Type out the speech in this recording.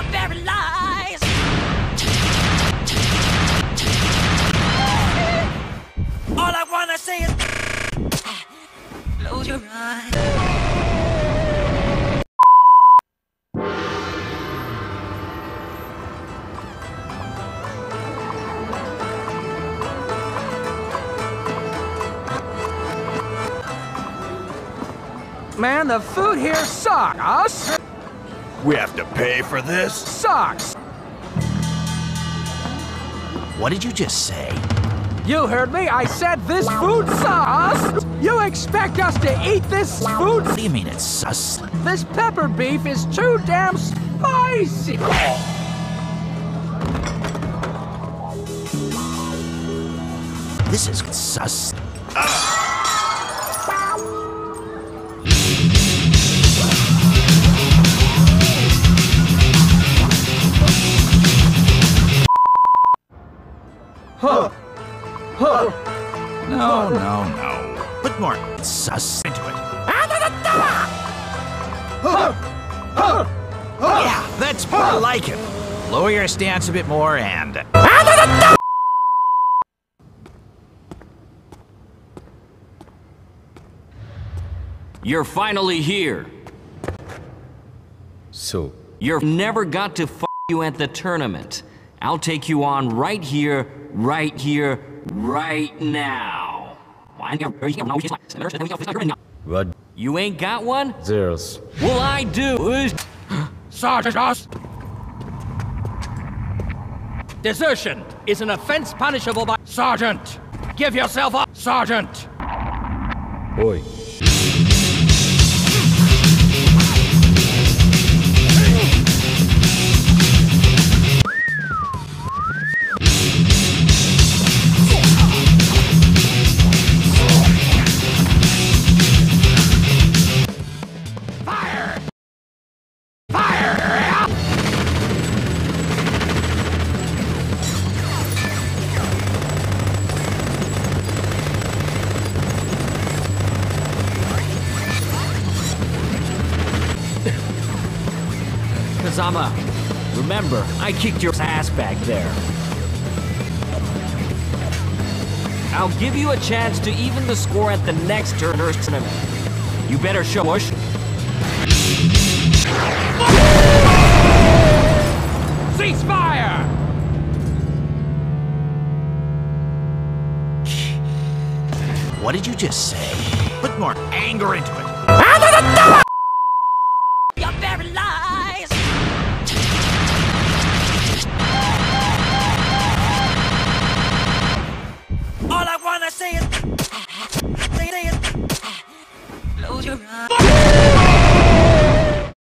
You're paralyzed. All I wanna say is close your eyes. Man, the food here sucks. We have to pay for this? Sucks. What did you just say? You heard me. I said this food sucks. You expect us to eat this food? What do you mean it's sus? This pepper beef is too damn spicy. This is sus. No, no, no. Put more sus into it. Yeah, that's more like it. Lower your stance a bit more and. You're finally here. So, You're never got to f you at the tournament. I'll take you on right here, right here, right now. What You ain't got one? zeros? Well, I do. Sergeant! Desertion is an offense punishable by Sergeant. Give yourself up, Sergeant. Oi. Kazama, remember, I kicked your ass back there. I'll give you a chance to even the score at the next Turner's tournament. You better show us. Ceasefire! What did you just say? Put more anger into it.